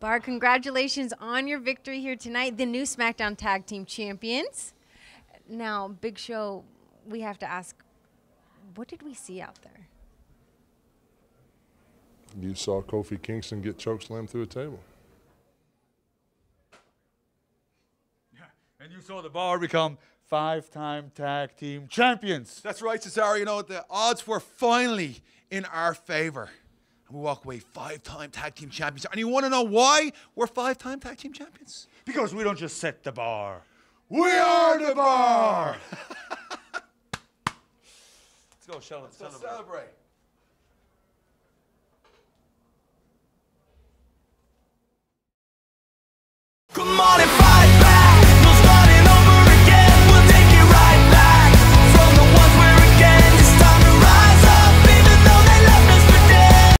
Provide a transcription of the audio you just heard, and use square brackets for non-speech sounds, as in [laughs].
Bar, congratulations on your victory here tonight, the new SmackDown Tag Team Champions. Now, Big Show, we have to ask, what did we see out there? You saw Kofi Kingston get chokeslammed through a table. And you saw the bar become five-time tag team champions. That's right, Cesaro. You know, the odds were finally in our favor. We walk away five time tag team champions. And you want to know why we're five time tag team champions? Because we don't just set the bar, we are the bar. [laughs] Let's go, Sheldon. Let's, go celebrate. celebrate. Come on and